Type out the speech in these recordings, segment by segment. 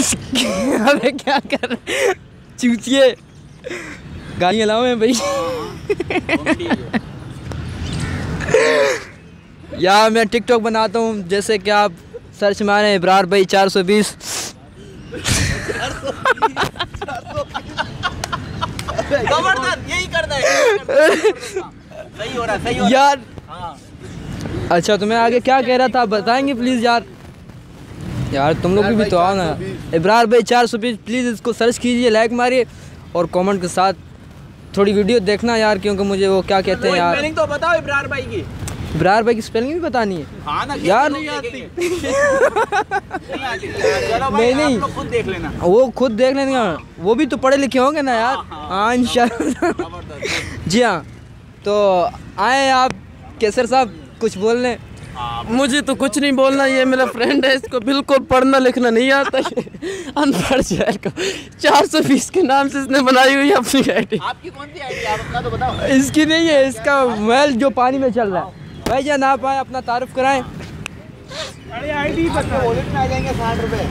अबे क्या कर रहे चूचिए गाली अलाउ है भाई। यार मैं टिकटॉक बनाता हूँ जैसे कि आप सर्च मारें इब्रार भाई चार सौ बीस। ज़बरदस्त यही करना है यही करना है। सही हो रहा सही हो रहा यार हाँ। अच्छा तो मैं आगे क्या कह रहा था? बताएँगे प्लीज़ यार। यार तुम लोग भी तो आओ ना। इब्रार भाई चार सौ बीस प्लीज़ इसको सर्च कीजिए लाइक मारिए और कमेंट के साथ थोड़ी वीडियो देखना यार क्योंकि मुझे वो क्या कहते हैं यार। तो बताओ इब्रार भाई की। इब्रार भाई की स्पेलिंग भी बतानी है। हाँ ना यार- नहीं आती नहीं। देख लेना। वो खुद देख लेंगे। वो भी तो पढ़े लिखे होंगे ना यार। हाँ इंशाल्लाह। ज़बरदस्त। जी हाँ। तो आए आप केसर साहब कुछ बोल लें मुझे तो कुछ नहीं बोलना ये मेरा फ्रेंड है इसको बिल्कुल पढ़ना लिखना नहीं आता। ये अनपढ़ शहर को। चार सौ बीस के नाम से इसने बनाई हुई है अपनी आईडी आपकी कौन सी आईडी आप अपना तो बताओ। इसकी नहीं है इसका मोबाइल जो पानी में चल रहा है। भाई जान आप आए अपना तारुफ कराएँ। आपके वॉलेट में आ जाएँगे साठ रुपए।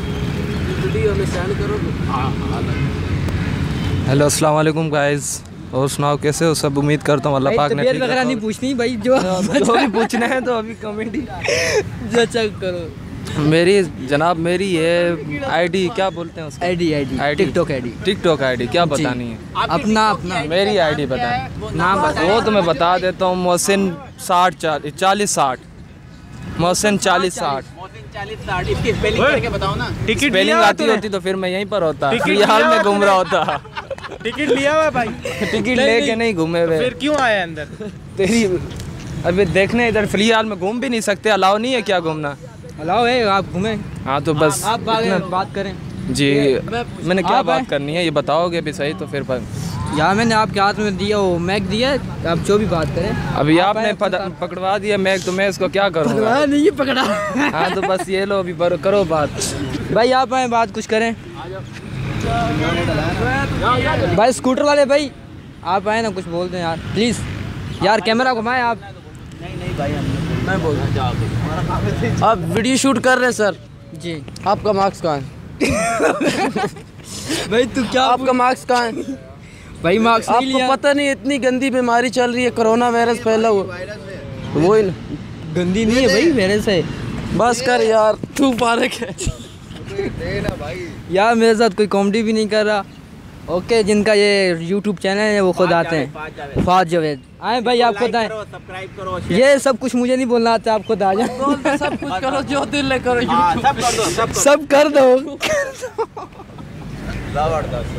हेलो अस्सलाम वालेकुम गाइस और सुनाओ कैसे हो? सब उम्मीद करता हूँ अल्लाह पाक ने वगैरह नहीं पूछनी भाई जो जो भी पूछना है तो अभी कमेंटी जो चेक करो। मेरी जनाब मेरी है आईडी क्या बोलते हैं उसको? ID ID ID? TikTok ID TikTok ID क्या बतानी है। अपना अपना। मेरी आईडी बता। नाम बता। वो तो मैं बता देता हूँ मोहसिन साठ चालीस चालीस साठ। मोहसिन चालीस साठ। मोहसिन चालीस साठ। इसकी स्पेलिंग करके बताओ ना। स्पेलिंग आती होती तो फिर मैं यहीं पर होता। फ़िलहाल में घूम रहा होता। टिकट लिया हुआ भाई? टिकट लेके नहीं। घूमे हुए। क्यों आया अंदर? तेरी अभी देखने इधर फ़िलहाल में घूम भी नहीं सकते अलाउ नहीं है क्या घूमना? हेलो है आप घूमें। हाँ तो बस आप बात करें। जी। मैंने क्या बात करनी है ये बताओगे भी सही तो फिर यार मैंने आपके हाथ में दिया वो मैग दिया आप जो भी बात करें। अभी आप आपने पकड़वा दिया मैग तो मैं इसको क्या करूँगा? नहीं पकड़ा। हाँ तो बस ये लो अभी करो बात। भाई आप आए बात कुछ करें। भाई स्कूटर वाले भाई आप आए ना कुछ बोल दें यार। प्लीज़ यार कैमरा घुमाएँ आप। मैं बोल आप वीडियो शूट कर रहे हैं सर जी। आपका मार्क्स कहाँ है? भाई तू क्या आपका मार्क्स कहाँ है? भाई मार्क्स नहीं आपको लिया। पता नहीं इतनी गंदी बीमारी चल रही है कोरोना वायरस फैला हुआ। वो गंदी नहीं है भाई मेरे से बस कर यार। तू पारक है। यार मेरे साथ कोई कॉमेडी भी नहीं कर रहा। ओके जिनका ये यूट्यूब चैनल है वो खुद आते हैं। फाज जावेद। आए भाई आप खुद आए। सब्सक्राइब करो ये सब कुछ मुझे नहीं बोलना आता आप खुद आ जाए सब कुछ करो जो दिल ले करो हाँ सब कर दो सब सब कर दो। ज़बरदस्त।